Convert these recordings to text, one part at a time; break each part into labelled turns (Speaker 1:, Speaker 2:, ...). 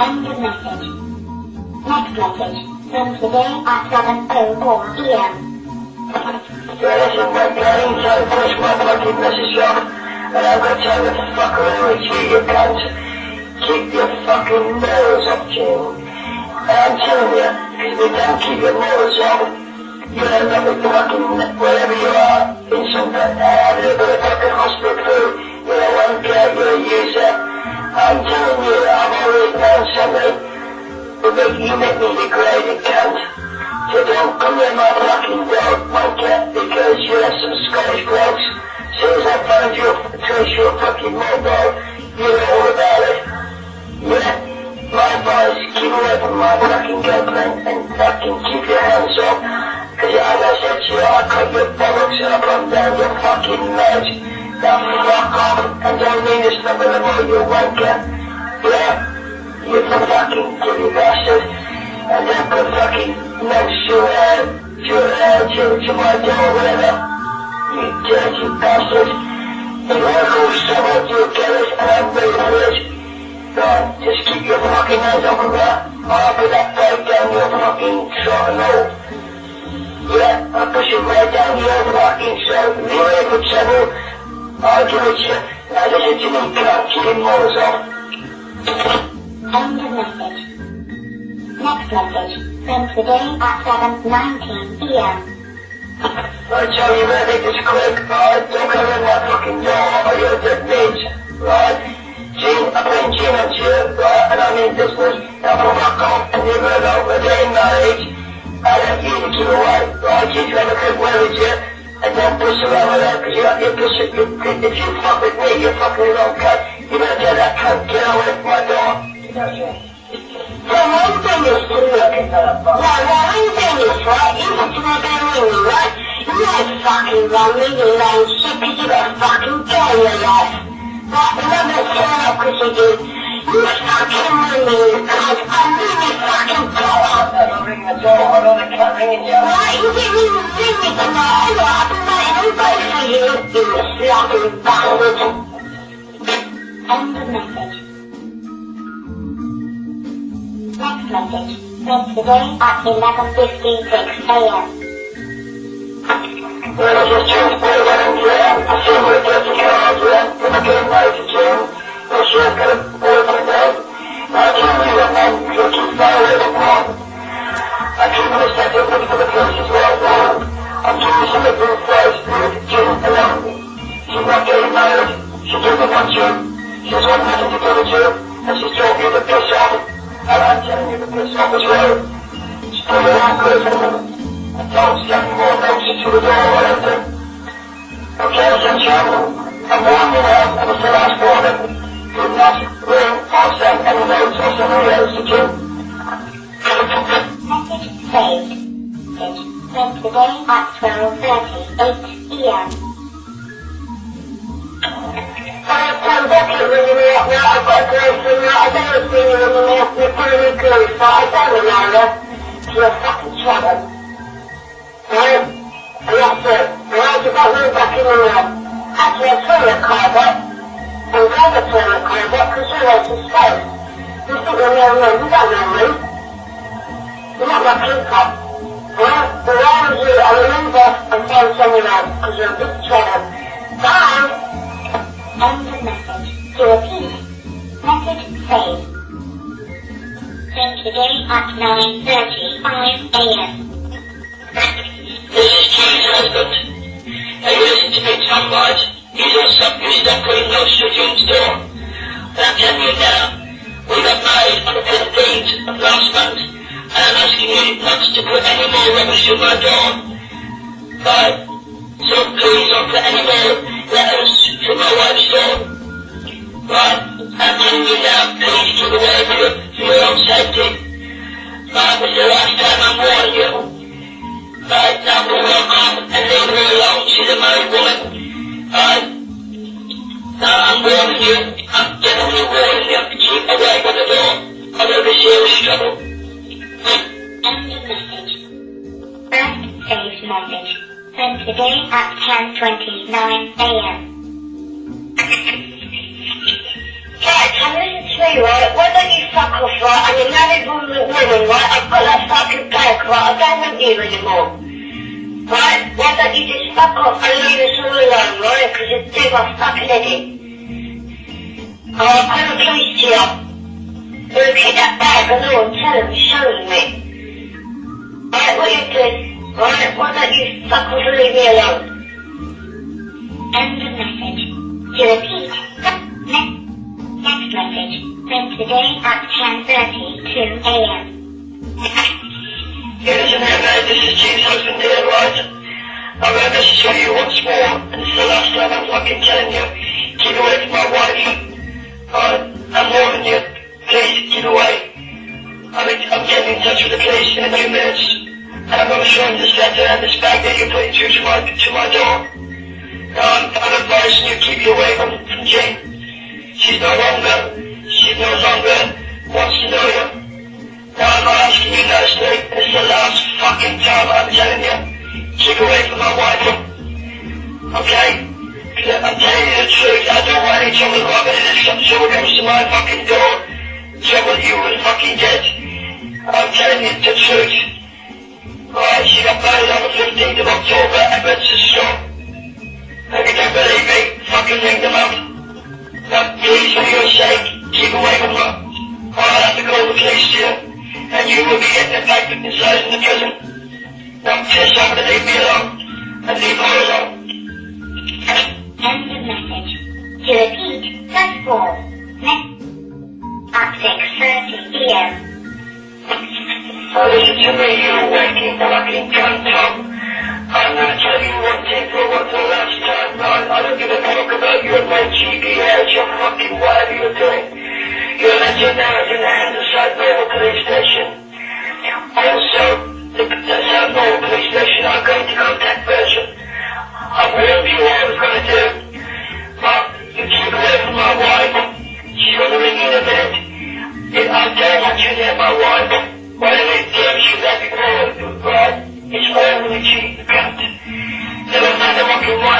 Speaker 1: End of message. Next message.
Speaker 2: from
Speaker 1: today at 7.04 p.m.
Speaker 2: Yeah, listen, my darling, try to push my fucking message off. And I've got time to fuck around with you, you cunt. Keep your fucking nose up, Jim. And I'm telling you, if you don't keep your nose up, you'll end up with fucking, wherever you are, in some, uh, a bit of fucking hospital. You're a wanker, you're a user. I'm telling you, I've already found something. Will make you make me degraded, cunt. So don't come near my fucking dog, wanker, because you have some Scottish blokes. Soon as I find your, trace your fucking mobile, you know all about it. Yeah? My advice, keep away from my fucking girlfriend and fucking keep your hands off. Cause as I said to you, I cut your bollocks and I put down your fucking leg. Now fuck off and don't mean ring this number anymore, you wanker. Yeah? You fucking dirty bastard. And then put fucking next to her, to her, to, to my door, whatever. You dirty bastard. If I call someone, you'll get and I'm ready for it. God, just keep your fucking hands off of her. I'll put that pipe down your fucking throat. Yeah, I'll push it right down your fucking throat. You're ready for trouble, I'll give it to you. Now listen to me, cunt, keep your nose off.
Speaker 1: End of message. Next message. Sent today at 7.19 p.m.
Speaker 2: I tell you, man, make this quick, right? Don't come in my fucking door or you're a dead meat, right? Gene, I'm putting Gene on you, right? And I'm in business. Now fuck off and leave her alone. We're getting married. I want you to keep away, right? You can have a good word with you. And don't push around with her, because you're, you're pushing, you, if you fuck with me, you're fucking wrong cunt. You better tell that cunt, get away from my door. So one thing is her. Now, one thing is, right, you to make her ring you, right? You ain't fucking me, you lame shit, because you got fucking in your life. I'm gonna turn up because you do.
Speaker 1: End of message. Next message. Press today at 11.56 a.m.
Speaker 2: Well, I just changed the land, yeah. I see what it does to cars, yeah. But I can't wait to change. I'm anything. trouble. I'm the last warning. Send any letters to Jim.
Speaker 1: Message saved. Sent today at 12.38 p.m.
Speaker 2: I'm definitely ringing me up now. I've got a place from now. I don't know what's been ringing me up. They're putting me close, but I don't remember. You're fucking trouble. Right? And that's it. Right, you got me back in the room. Actually, I toilet carpet. I'm glad I toilet carpet because you're there. You think you're near me. You don't know me. You're not my people. Right? Around you, I remember and don't send you out because you're a big trouble. Bye!
Speaker 1: End message. To message saved. At 9.35 a.m.
Speaker 2: This is Jim's husband. You listen to me, Tom Lodge. He's on something he's to I'm telling you now, we got married on the 15th of last month, and I'm asking you not to put any more rubbish to my door. Right? So please don't put any more letters to my wife's door. Telling you now, please keep away from your, from your own safety. Right? It's the last time I'm warning you. Right, now move on and leave her alone. She's a married woman. You. You.
Speaker 1: Message. Today at 10.29 a.m.
Speaker 2: I'm listening to me, right? Why don't you fuck off, right? I'm a right? I've got that fucking back, right? I don't want you anymore. Right? You fuck off and leave all alone, right? Because you're doing my fucking headache. Oh, I'll the police to you. Look at that bag, I know, I'm telling you, showing me. Right, what you? Right, why don't you fuck and leave me alone?
Speaker 1: End of message. To repeat, ne- next message. Sent today at 10.32 a.m.
Speaker 2: Mate. This is Chief's husband here, right? I'm message to you once more, and it's the last time I'm fucking telling you. Keep away from my wife. Alright? I'm warning you. Please, keep away. I'm, I'm getting in touch with the police in a few minutes. And I'm to show them this letter and this bag that you're putting through to my, to my door. Now, I'm, advising you keep you away from, from Jane. She's no longer, she's no longer wants to know you. Now I'm asking you nicely. Is the last fucking time I'm telling you. Keep away from my wife. Okay? I'm telling you the truth. I don't want any trouble, Robert. And if some trouble comes to my fucking door, trouble you will fucking get. I'm telling you the truth. Alright, she got married on the 15th of October at Bedford If you don't believe me, fucking ring them up. Now, please, for your sake, keep away from her. Or I'll have to call the police to you, and you will be getting back inside in the prison. Piss off and leave me alone, and leave her alone.
Speaker 1: End of message. To repeat, press 4. Ne- at 6.30 p.m.
Speaker 2: Now listen to me, you waking fucking cunt, Tom. I'm gonna tell you one thing for for the last time, right? I don't give a fuck about your my GBS, your fucking whatever you're doing. You're legend now is in the of South Police Station. Also, If I don't want you near my wife, whatever it gives you that before, right? It's all with you, cunt. Never matter what can my horse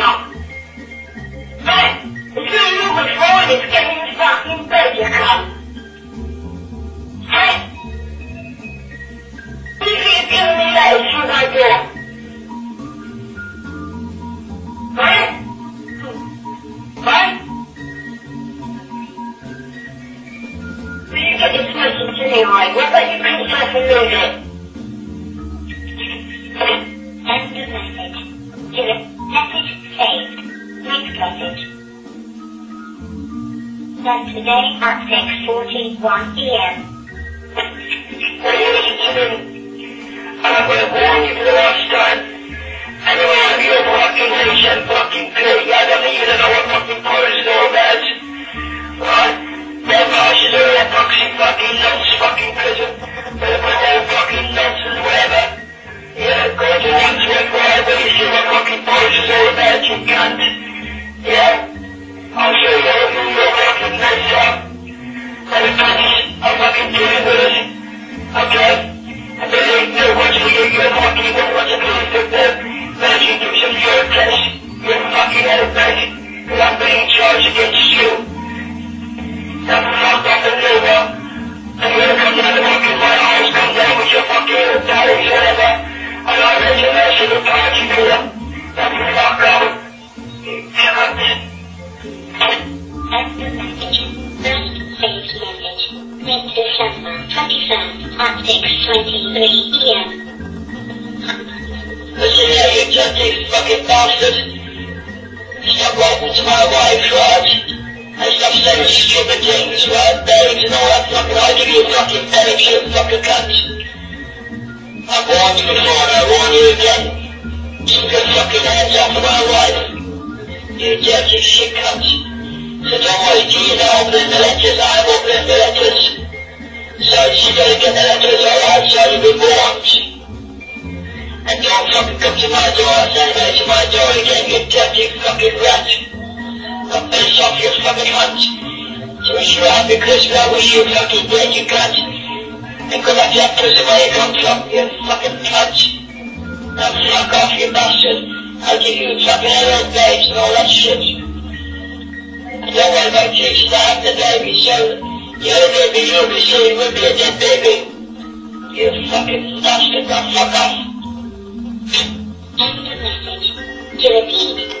Speaker 1: Today at 6.41 p.m.
Speaker 2: I'm going to warn you for the last time. Anyone of you fucking nation fucking pig, I don't you know you a fucking babes, you fucking cunt. I've warned you before and I warn you again. Keep your fucking hands off of my wife. You dirty shit cunt. So don't worry, G's are opening the letters. I'm opening the letters. So she's gonna get the letters, alright? So you've been warned. And don't fucking come to my door send me to my door again, you dirty fucking rat. I'll piss off your fucking hunt. To wish you happy Christmas, I wish you fucking dead, you cunt. And go back to that prison where you come from, you fucking cunt. Now fuck off, you bastard. I'll give you fucking arrow babes and all that shit. And don't worry about you, stab the baby, so your baby you'll be seeing will be a dead baby. You fucking bastard, now fuck off.
Speaker 1: To repeat.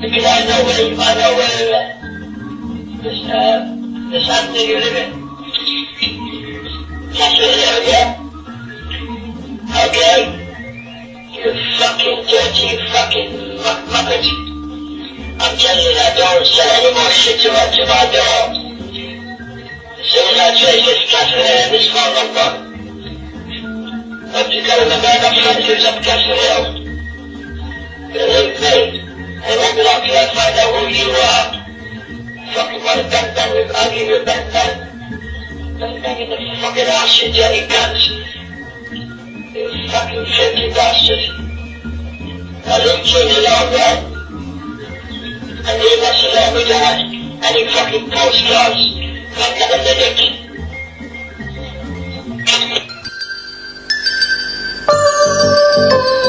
Speaker 2: Because I know where, you- I know where, uh, this, uh, this Anthony you live in. Hill, yeah? Okay? You fucking dirty fucking mu- muppet. I'm telling you that don't any more shit to, my- my door. As soon as I trace this this phone but you gotta remember I got friends who's up Castle Hill. It ain't me. I won't be long till I find out who you are. Fucking want a bang bang with, you a bang bang. Bang bang in the fucking ass, you dirty guns. You fucking filthy bastard. Now leave Jimmy alone, right? And leave us alone with that. Any fucking postcards. I'll get them the dick. Oh.